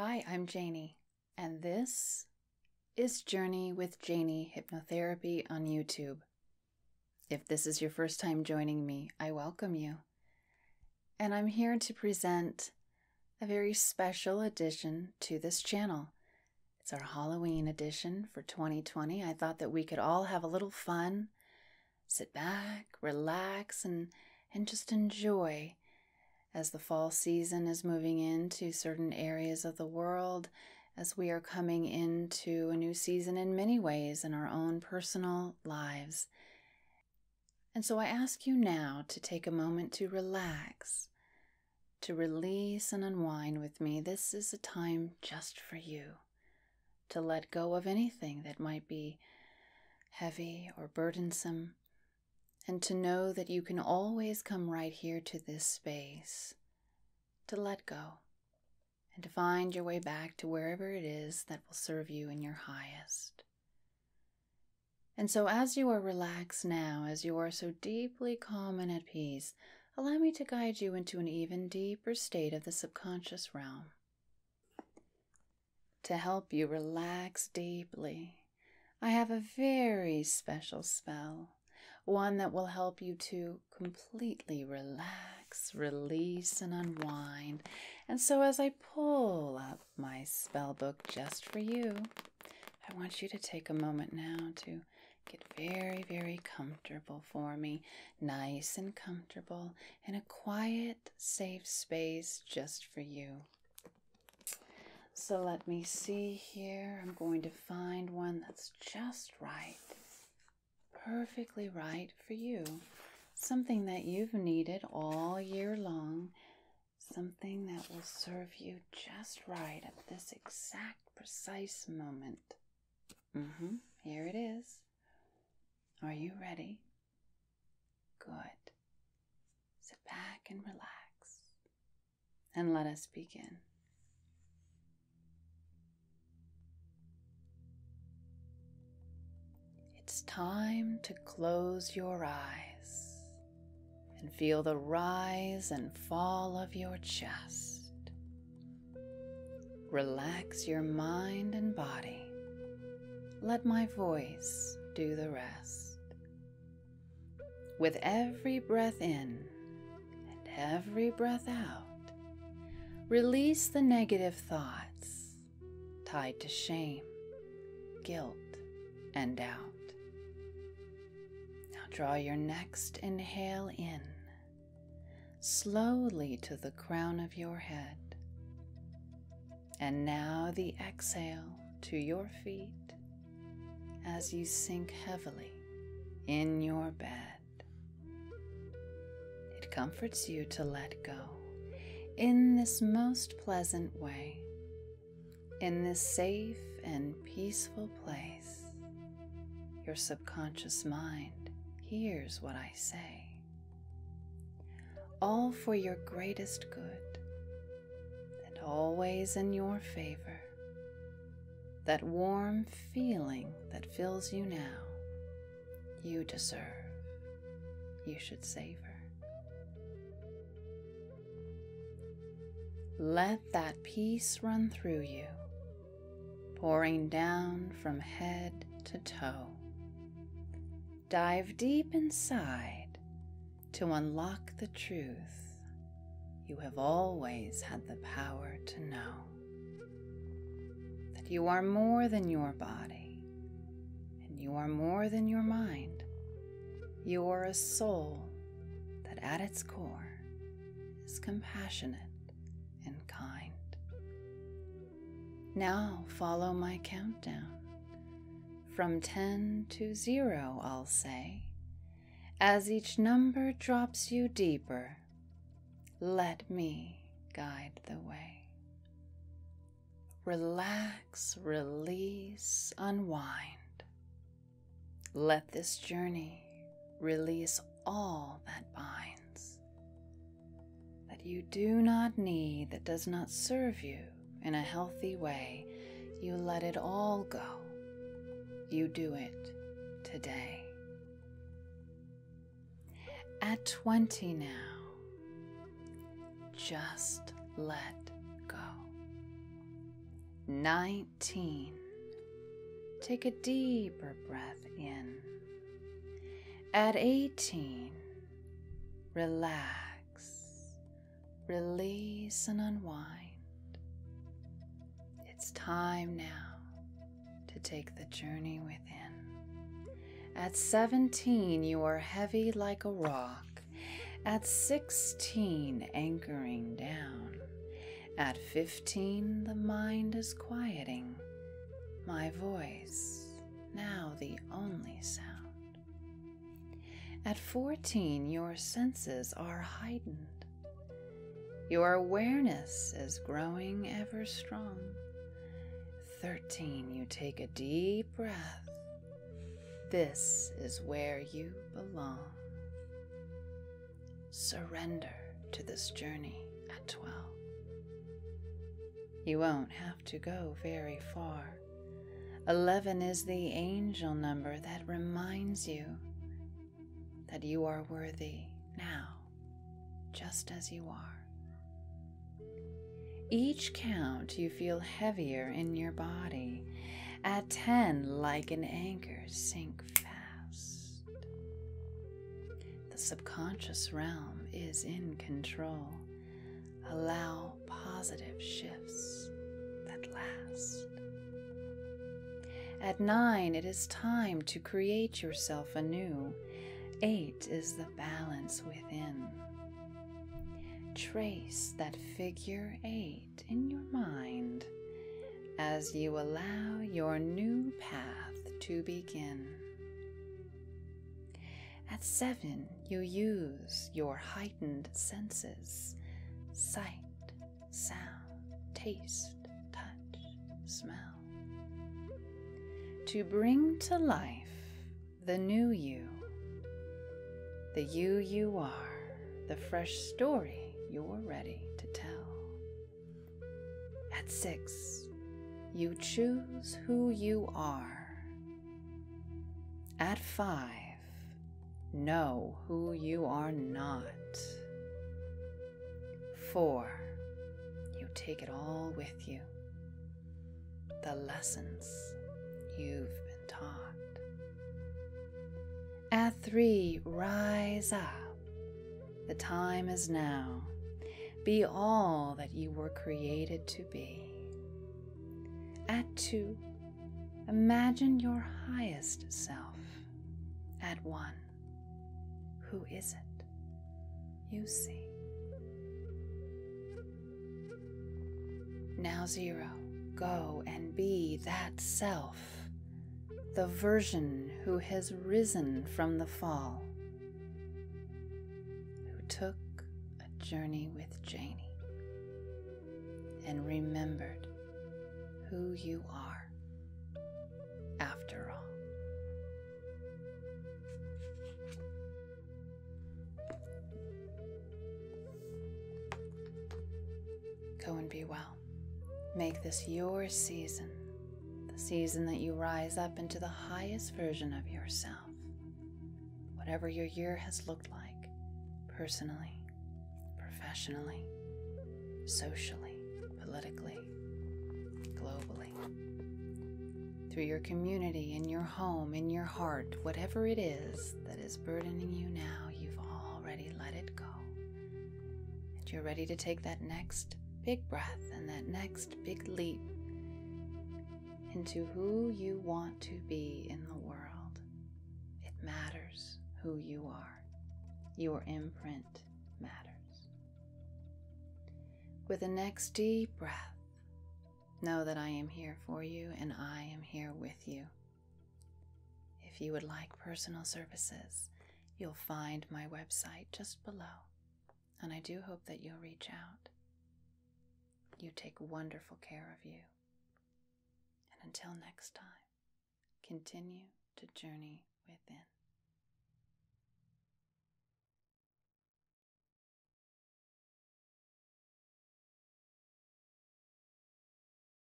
Hi, I'm Jayni, and this is Journey with Jayni Hypnotherapy on YouTube. If this is your first time joining me, I welcome you. And I'm here to present a very special addition to this channel. It's our Halloween edition for 2020. I thought that we could all have a little fun, sit back, relax, and, and just enjoy as the fall season is moving into certain areas of the world, as we are coming into a new season in many ways in our own personal lives. And so I ask you now to take a moment to relax, to release and unwind with me. This is a time just for you to let go of anything that might be heavy or burdensome and to know that you can always come right here to this space to let go and to find your way back to wherever it is that will serve you in your highest. And so, as you are relaxed now, as you are so deeply calm and at peace, allow me to guide you into an even deeper state of the subconscious realm. To help you relax deeply, I have a very special spell one that will help you to completely relax, release, and unwind. And so, as I pull up my spell book just for you, I want you to take a moment now to get very, very comfortable for me, nice and comfortable in a quiet, safe space just for you. So let me see here. I'm going to find one that's just right perfectly right for you. Something that you've needed all year long. Something that will serve you just right at this exact precise moment. Mm-hmm. Here it is. Are you ready? Good. Sit back and relax. And let us begin. Time to close your eyes and feel the rise and fall of your chest. Relax your mind and body. Let my voice do the rest. With every breath in and every breath out, release the negative thoughts tied to shame, guilt, and doubt. Draw your next inhale in, slowly to the crown of your head. And now the exhale to your feet as you sink heavily in your bed. It comforts you to let go in this most pleasant way, in this safe and peaceful place. Your subconscious mind hears what I say. All for your greatest good, and always in your favor. That warm feeling that fills you now, you deserve, you should savor. Let that peace run through you, pouring down from head to toe Dive deep inside to unlock the truth you have always had the power to know. That you are more than your body, and you are more than your mind. You are a soul that at its core is compassionate and kind. Now follow my countdown from 10 to 0, I'll say. As each number drops you deeper, let me guide the way. Relax, release, unwind. Let this journey release all that binds, that you do not need, that does not serve you in a healthy way. You let it all go you do it today. At 20 now, just let go. 19. Take a deeper breath in. At 18, relax, release, and unwind. It's time now to take the journey within. At 17, you are heavy like a rock. At 16, anchoring down. At 15, the mind is quieting. My voice, now the only sound. At 14, your senses are heightened. Your awareness is growing ever strong. 13, you take a deep breath. This is where you belong. Surrender to this journey at 12. You won't have to go very far. 11 is the angel number that reminds you that you are worthy now, just as you are. Each count, you feel heavier in your body. At 10, like an anchor, sink fast. The subconscious realm is in control. Allow positive shifts that last. At 9, it is time to create yourself anew. 8 is the balance within trace that figure eight in your mind as you allow your new path to begin. At seven, you use your heightened senses sight, sound, taste, touch, smell to bring to life the new you, the you you are, the fresh story you're ready to tell. At six, you choose who you are. At five, know who you are not. Four, you take it all with you. The lessons you've been taught. At three, rise up. The time is now be all that you were created to be. At two, imagine your highest self. At one, who is it you see? Now, zero, go and be that self, the version who has risen from the fall, journey with Jayni and remembered who you are after all. Go and be well. Make this your season, the season that you rise up into the highest version of yourself, whatever your year has looked like, personally professionally, socially, politically, globally. Through your community, in your home, in your heart, whatever it is that is burdening you now, you've already let it go. And you're ready to take that next big breath and that next big leap into who you want to be in the world. It matters who you are. Your imprint matters. With the next deep breath, know that I am here for you and I am here with you. If you would like personal services, you'll find my website just below, and I do hope that you'll reach out. You take wonderful care of you. And until next time, continue to journey within.